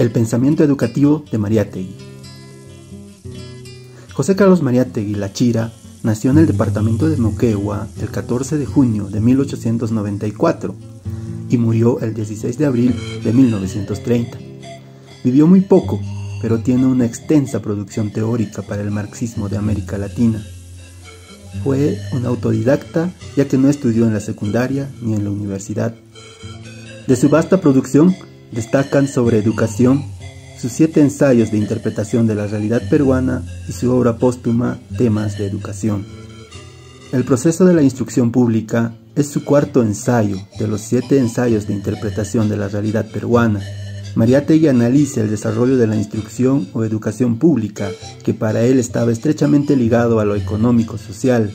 El pensamiento educativo de Mariátegui. José Carlos Mariátegui Lachira nació en el departamento de Moquegua el 14 de junio de 1894 y murió el 16 de abril de 1930. Vivió muy poco, pero tiene una extensa producción teórica para el marxismo de América Latina. Fue un autodidacta ya que no estudió en la secundaria ni en la universidad. De su vasta producción destacan sobre educación sus siete ensayos de interpretación de la realidad peruana y su obra póstuma Temas de Educación. El proceso de la instrucción pública es su cuarto ensayo de los siete ensayos de interpretación de la realidad peruana. Mariátegui analiza el desarrollo de la instrucción o educación pública, que para él estaba estrechamente ligado a lo económico-social.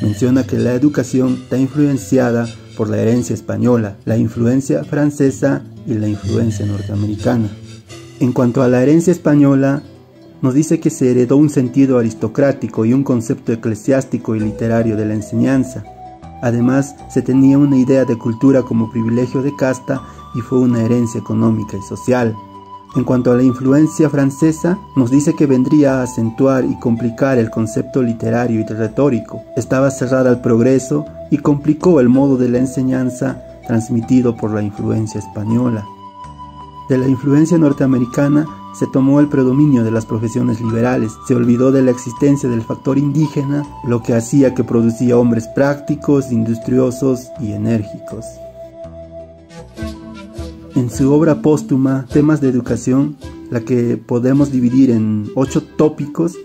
Menciona que la educación está influenciada por la herencia española, la influencia francesa y la influencia norteamericana. En cuanto a la herencia española, nos dice que se heredó un sentido aristocrático y un concepto eclesiástico y literario de la enseñanza. Además, se tenía una idea de cultura como privilegio de casta y fue una herencia económica y social. En cuanto a la influencia francesa, nos dice que vendría a acentuar y complicar el concepto literario y retórico. Estaba cerrada al progreso y complicó el modo de la enseñanza transmitido por la influencia española. De la influencia norteamericana se tomó el predominio de las profesiones liberales, se olvidó de la existencia del factor indígena, lo que hacía que producía hombres prácticos, industriosos y enérgicos. En su obra póstuma, Temas de Educación, la que podemos dividir en ocho tópicos,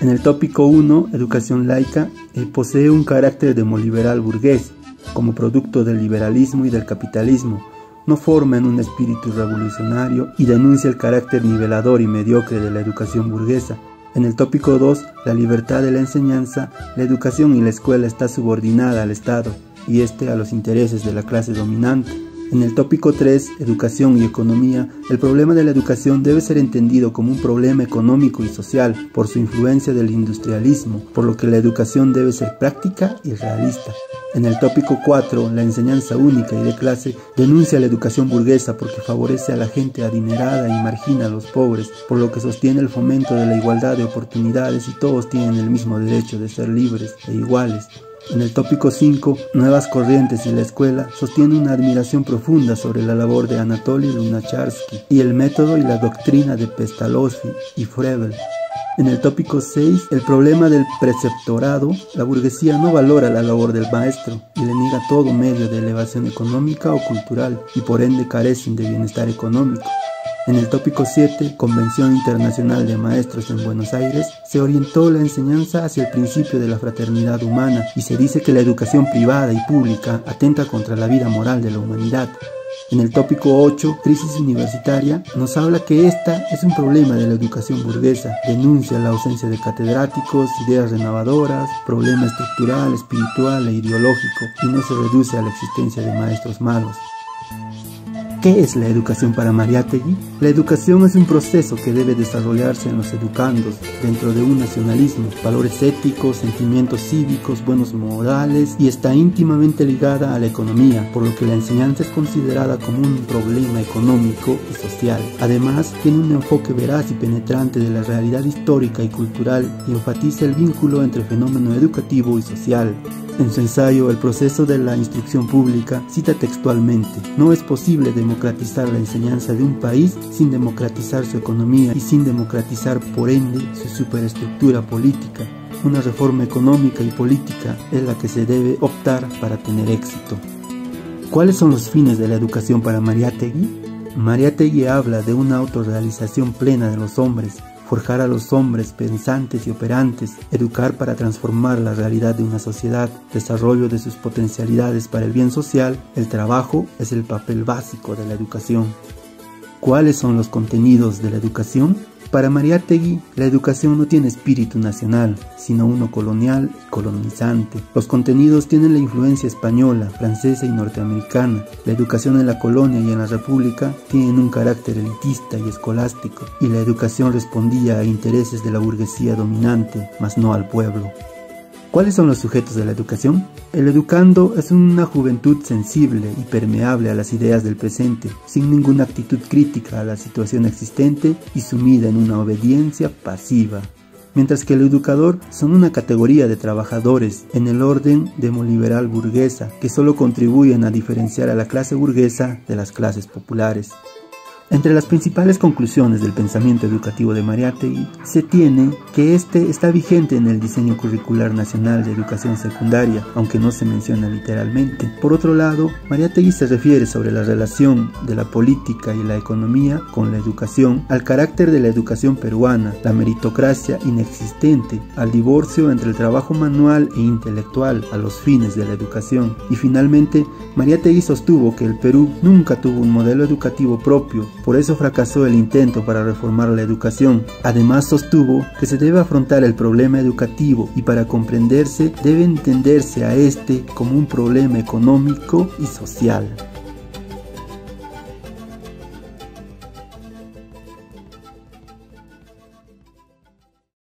en el tópico 1, Educación laica, eh, posee un carácter demoliberal burgués, como producto del liberalismo y del capitalismo, no forma en un espíritu revolucionario y denuncia el carácter nivelador y mediocre de la educación burguesa. En el tópico 2, la libertad de la enseñanza, la educación y la escuela está subordinada al Estado y este a los intereses de la clase dominante. En el tópico 3, Educación y Economía, el problema de la educación debe ser entendido como un problema económico y social por su influencia del industrialismo, por lo que la educación debe ser práctica y realista. En el tópico 4, la enseñanza única y de clase denuncia la educación burguesa porque favorece a la gente adinerada y margina a los pobres, por lo que sostiene el fomento de la igualdad de oportunidades y todos tienen el mismo derecho de ser libres e iguales. En el tópico 5, Nuevas Corrientes y la Escuela, sostiene una admiración profunda sobre la labor de Anatoly Lunacharsky y el método y la doctrina de Pestalozzi y Frebel. En el tópico 6, el problema del preceptorado, la burguesía no valora la labor del maestro y le niega todo medio de elevación económica o cultural y por ende carecen de bienestar económico. En el tópico 7, Convención Internacional de Maestros en Buenos Aires, se orientó la enseñanza hacia el principio de la fraternidad humana y se dice que la educación privada y pública atenta contra la vida moral de la humanidad. En el tópico 8, Crisis Universitaria, nos habla que esta es un problema de la educación burguesa, denuncia la ausencia de catedráticos, ideas renovadoras, problema estructural, espiritual e ideológico, y no se reduce a la existencia de maestros malos. ¿Qué es la educación para Mariátegui? La educación es un proceso que debe desarrollarse en los educandos dentro de un nacionalismo, valores éticos, sentimientos cívicos, buenos modales y está íntimamente ligada a la economía, por lo que la enseñanza es considerada como un problema económico y social. Además, tiene un enfoque veraz y penetrante de la realidad histórica y cultural y enfatiza el vínculo entre fenómeno educativo y social. En su ensayo El proceso de la instrucción pública cita textualmente, no es posible democratizar la enseñanza de un país sin democratizar su economía y sin democratizar por ende su superestructura política. Una reforma económica y política es la que se debe optar para tener éxito. ¿Cuáles son los fines de la educación para Mariátegui? Mariátegui habla de una autorrealización plena de los hombres, forjar a los hombres pensantes y operantes, educar para transformar la realidad de una sociedad, desarrollo de sus potencialidades para el bien social, el trabajo es el papel básico de la educación. ¿Cuáles son los contenidos de la educación? Para Mariátegui, la educación no tiene espíritu nacional, sino uno colonial y colonizante. Los contenidos tienen la influencia española, francesa y norteamericana. La educación en la colonia y en la república tienen un carácter elitista y escolástico, y la educación respondía a intereses de la burguesía dominante, mas no al pueblo. ¿Cuáles son los sujetos de la educación? El educando es una juventud sensible y permeable a las ideas del presente, sin ninguna actitud crítica a la situación existente y sumida en una obediencia pasiva. Mientras que el educador son una categoría de trabajadores en el orden demoliberal burguesa que solo contribuyen a diferenciar a la clase burguesa de las clases populares. Entre las principales conclusiones del pensamiento educativo de Mariátegui se tiene que este está vigente en el diseño curricular nacional de educación secundaria, aunque no se menciona literalmente. Por otro lado, Mariátegui se refiere sobre la relación de la política y la economía con la educación, al carácter de la educación peruana, la meritocracia inexistente, al divorcio entre el trabajo manual e intelectual a los fines de la educación. Y finalmente, Mariátegui sostuvo que el Perú nunca tuvo un modelo educativo propio por eso fracasó el intento para reformar la educación. Además sostuvo que se debe afrontar el problema educativo y para comprenderse debe entenderse a este como un problema económico y social.